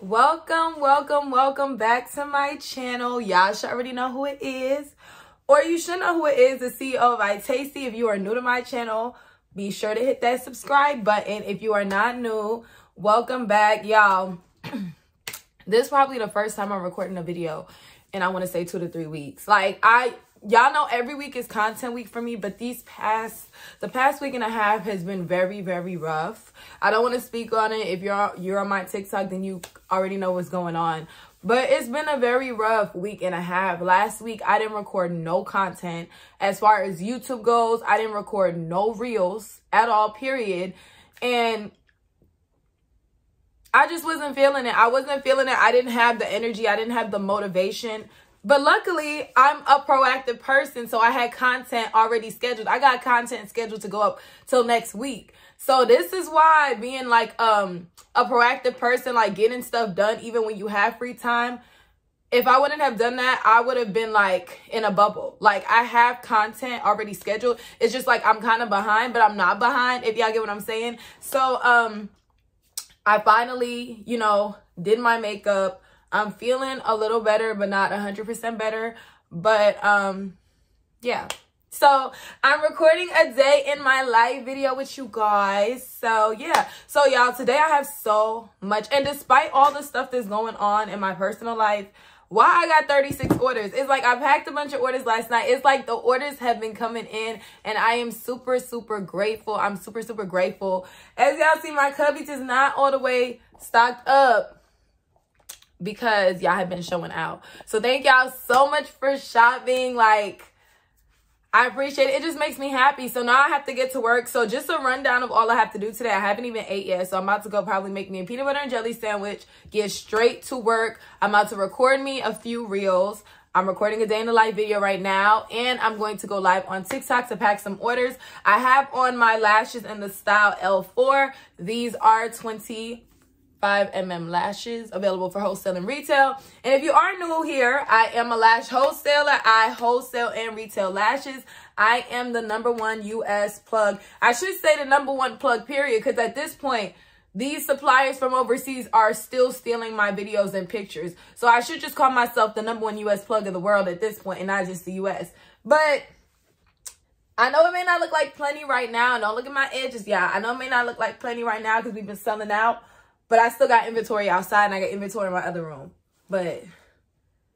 welcome welcome welcome back to my channel. Y'all should already know who it is or you should know who it is the ceo of Iye Tasti. If you are new to my channel be sure to hit that subscribe button. If you are not new welcome back y'all this is probably the first time i'm recording a video and i want to say two to three weeks. Like i y'all know every week is content week for me but these past the past week and a half has been very very rough. I don't want to speak on it. If you're you're on my tiktok then you already know what's going on. But it's been a very rough week and a half. Last week i didn't record no content. As far as youtube goes i didn't record no reels at all period. And I just wasn't feeling it. I wasn't feeling it. I didn't have the energy. I didn't have the motivation but luckily, I'm a proactive person, so I had content already scheduled. I got content scheduled to go up till next week. So this is why being like um a proactive person, like getting stuff done even when you have free time, if I wouldn't have done that, I would have been like in a bubble. Like I have content already scheduled. It's just like I'm kind of behind, but I'm not behind, if y'all get what I'm saying. So um I finally, you know, did my makeup I'm feeling a little better, but not 100% better. But um, yeah. So I'm recording a day in my life video with you guys. So yeah. So y'all, today I have so much. And despite all the stuff that's going on in my personal life, why I got 36 orders. It's like I packed a bunch of orders last night. It's like the orders have been coming in and I am super, super grateful. I'm super, super grateful. As y'all see, my cubbies is not all the way stocked up because y'all have been showing out. So thank y'all so much for shopping. Like, I appreciate it. It just makes me happy. So now I have to get to work. So just a rundown of all I have to do today. I haven't even ate yet. So I'm about to go probably make me a peanut butter and jelly sandwich, get straight to work. I'm about to record me a few reels. I'm recording a day in the life video right now and I'm going to go live on TikTok to pack some orders. I have on my lashes in the style L4. These are 20 5mm lashes available for wholesale and retail. And if you are new here, I am a lash wholesaler. I wholesale and retail lashes. I am the number one US plug. I should say the number one plug period because at this point, these suppliers from overseas are still stealing my videos and pictures. So I should just call myself the number one US plug of the world at this point and not just the US. But I know it may not look like plenty right now. Don't look at my edges. Yeah, I know it may not look like plenty right now because we've been selling out. But I still got inventory outside and I got inventory in my other room. But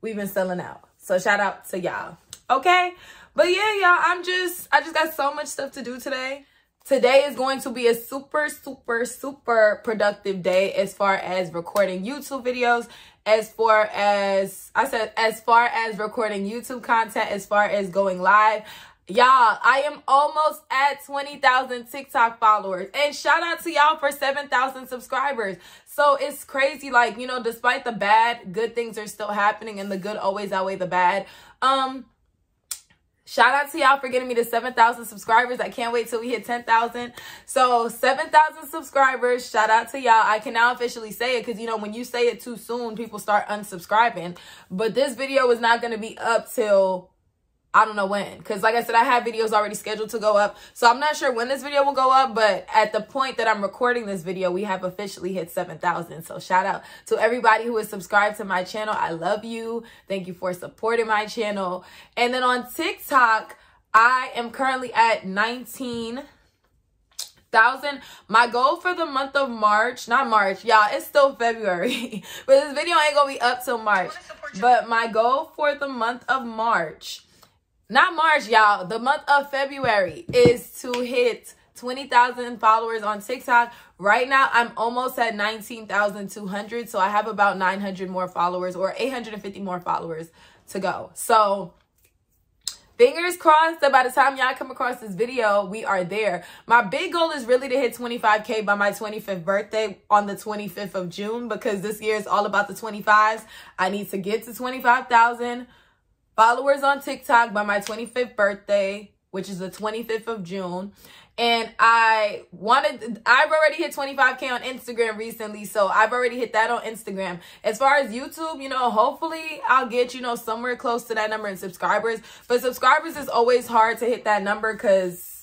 we've been selling out. So shout out to y'all. Okay? But yeah, y'all, I'm just, I just got so much stuff to do today. Today is going to be a super, super, super productive day as far as recording YouTube videos, as far as, I said, as far as recording YouTube content, as far as going live. Y'all, I am almost at 20,000 TikTok followers. And shout out to y'all for 7,000 subscribers. So it's crazy. Like, you know, despite the bad, good things are still happening and the good always outweigh the bad. Um, Shout out to y'all for getting me to 7,000 subscribers. I can't wait till we hit 10,000. So 7,000 subscribers. Shout out to y'all. I can now officially say it because, you know, when you say it too soon, people start unsubscribing. But this video is not going to be up till I don't know when. Because like I said, I have videos already scheduled to go up. So I'm not sure when this video will go up. But at the point that I'm recording this video, we have officially hit 7,000. So shout out to everybody who is subscribed to my channel. I love you. Thank you for supporting my channel. And then on TikTok, I am currently at 19 thousand my goal for the month of march not march y'all it's still february but this video ain't gonna be up till march but my goal for the month of march not March, y'all. The month of February is to hit 20,000 followers on TikTok. Right now, I'm almost at 19,200. So I have about 900 more followers or 850 more followers to go. So fingers crossed that by the time y'all come across this video, we are there. My big goal is really to hit 25K by my 25th birthday on the 25th of June because this year is all about the 25s. I need to get to 25,000 followers on TikTok by my 25th birthday, which is the 25th of June. and I wanted I've already hit 25k on Instagram recently, so I've already hit that on Instagram. As far as YouTube, you know, hopefully I'll get, you know, somewhere close to that number in subscribers. But subscribers is always hard to hit that number cuz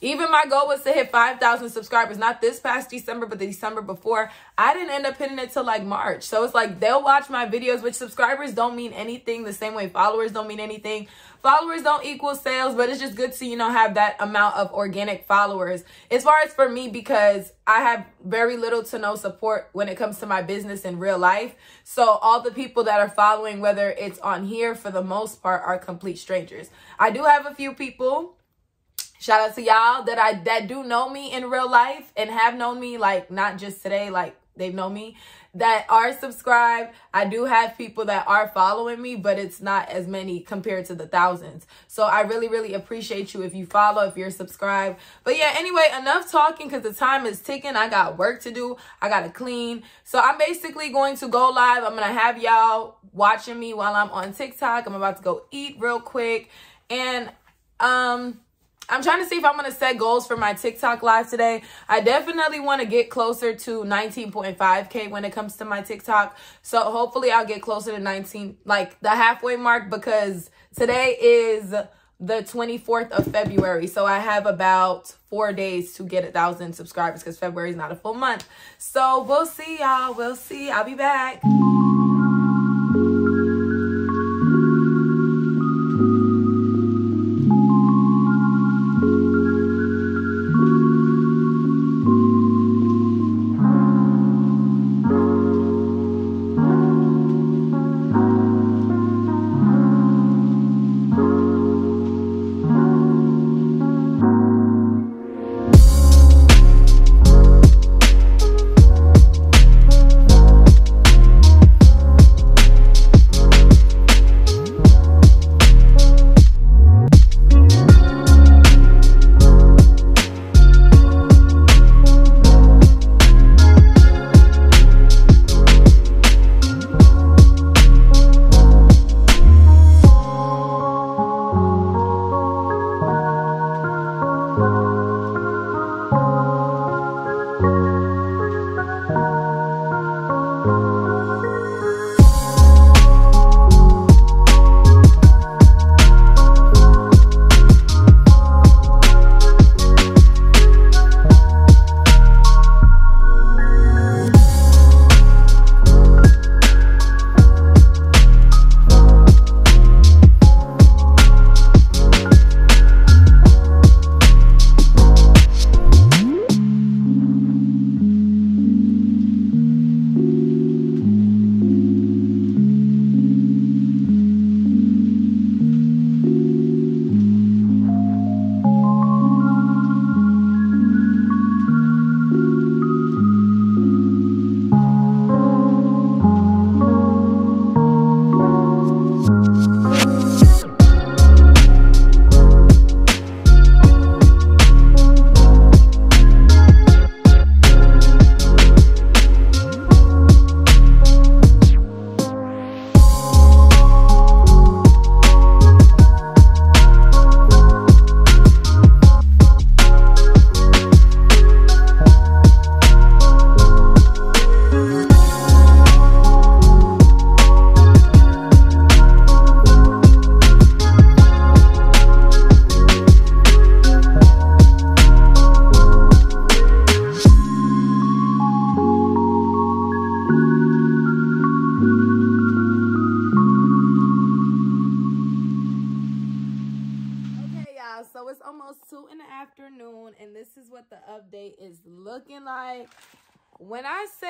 even my goal was to hit 5,000 subscribers, not this past December, but the December before. I didn't end up hitting it till like March. So it's like they'll watch my videos, which subscribers don't mean anything the same way followers don't mean anything. Followers don't equal sales, but it's just good to, you know, have that amount of organic followers. As far as for me, because I have very little to no support when it comes to my business in real life. So all the people that are following, whether it's on here for the most part, are complete strangers. I do have a few people Shout out to y'all that I that do know me in real life and have known me like not just today, like they've known me that are subscribed. I do have people that are following me, but it's not as many compared to the thousands. So I really, really appreciate you if you follow, if you're subscribed. But yeah, anyway, enough talking because the time is ticking. I got work to do. I got to clean. So I'm basically going to go live. I'm going to have y'all watching me while I'm on TikTok. I'm about to go eat real quick. And, um, I'm trying to see if I'm going to set goals for my TikTok live today. I definitely want to get closer to 19.5K when it comes to my TikTok. So hopefully I'll get closer to 19, like the halfway mark because today is the 24th of February. So I have about four days to get a thousand subscribers because February is not a full month. So we'll see y'all. We'll see. I'll be back.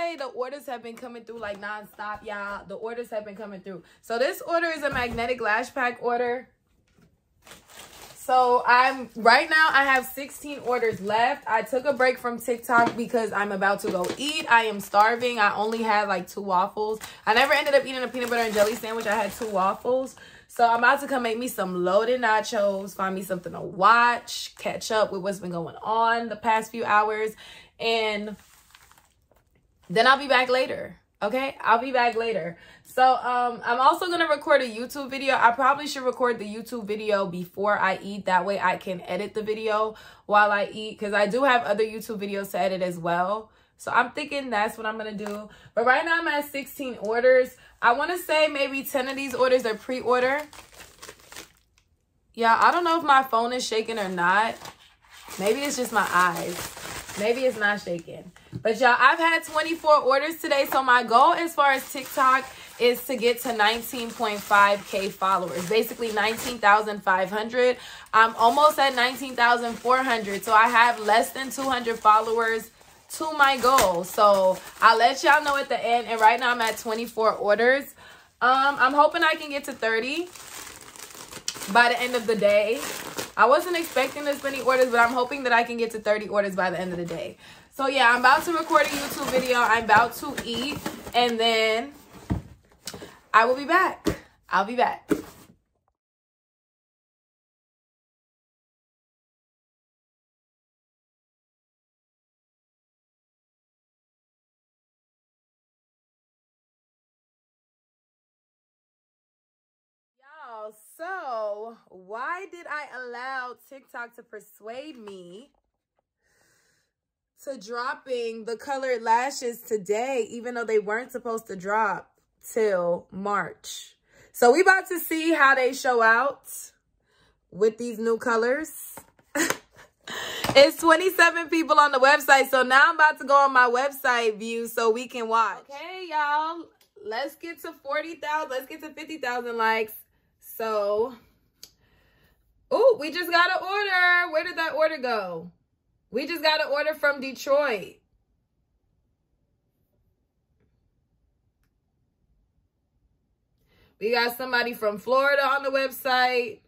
Say the orders have been coming through like nonstop, y'all, the orders have been coming through. So this order is a magnetic lash pack order. So I'm right now I have 16 orders left. I took a break from TikTok because I'm about to go eat. I am starving. I only had like two waffles. I never ended up eating a peanut butter and jelly sandwich. I had two waffles. So I'm about to come make me some loaded nachos, find me something to watch, catch up with what's been going on the past few hours. And then I'll be back later. Okay, I'll be back later. So um, I'm also going to record a YouTube video. I probably should record the YouTube video before I eat. That way I can edit the video while I eat because I do have other YouTube videos to edit as well. So I'm thinking that's what I'm going to do. But right now I'm at 16 orders. I want to say maybe 10 of these orders are pre-order. Yeah, I don't know if my phone is shaking or not. Maybe it's just my eyes. Maybe it's not shaking. But y'all, I've had 24 orders today. So my goal as far as TikTok is to get to 19.5K followers. Basically 19,500. I'm almost at 19,400. So I have less than 200 followers to my goal. So I'll let y'all know at the end. And right now I'm at 24 orders. Um, I'm hoping I can get to 30 by the end of the day. I wasn't expecting this many orders, but I'm hoping that I can get to 30 orders by the end of the day. So yeah, I'm about to record a YouTube video. I'm about to eat and then I will be back. I'll be back. Y'all, so why did I allow TikTok to persuade me to dropping the colored lashes today, even though they weren't supposed to drop till March? So we about to see how they show out with these new colors. it's 27 people on the website. So now I'm about to go on my website view so we can watch. Okay, y'all. Let's get to 40,000. Let's get to 50,000 likes. So, oh, we just got an order. Where did that order go? We just got an order from Detroit. We got somebody from Florida on the website.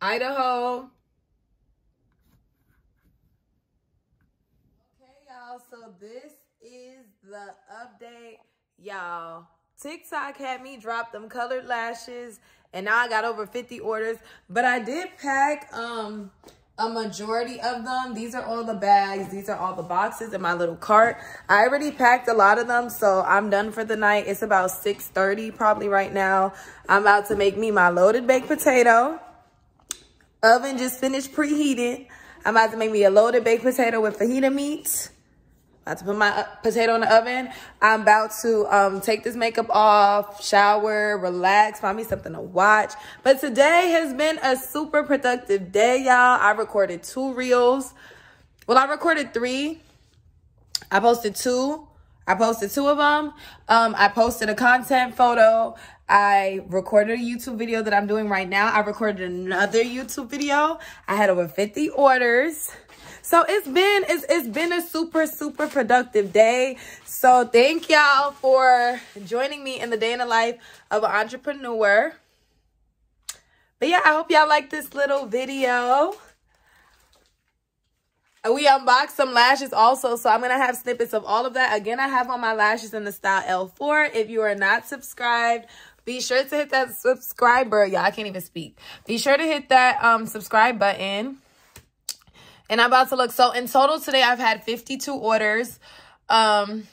Idaho. Okay, y'all. So this is the update. Y'all, TikTok had me drop them colored lashes and now I got over 50 orders. But I did pack um a majority of them. These are all the bags. These are all the boxes in my little cart. I already packed a lot of them, so I'm done for the night. It's about 6.30 probably right now. I'm about to make me my loaded baked potato. Oven just finished preheating. I'm about to make me a loaded baked potato with fajita meat. About to put my uh, potato in the oven. I'm about to um, take this makeup off, shower, relax, find me something to watch. But today has been a super productive day, y'all. I recorded two reels. Well, I recorded three. I posted two. I posted two of them. Um, I posted a content photo. I recorded a YouTube video that I'm doing right now. I recorded another YouTube video. I had over 50 orders. So it's been it's, it's been a super super productive day. So thank y'all for joining me in the day in the life of an entrepreneur. But yeah, I hope y'all like this little video. We unboxed some lashes also, so I'm going to have snippets of all of that. Again, I have on my lashes in the style L4. If you are not subscribed, be sure to hit that subscriber. Yeah, I can't even speak. Be sure to hit that um subscribe button and I'm about to look. So in total today, I've had 52 orders. Um,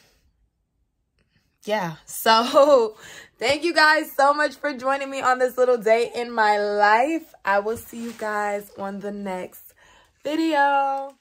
yeah. So thank you guys so much for joining me on this little day in my life. I will see you guys on the next video.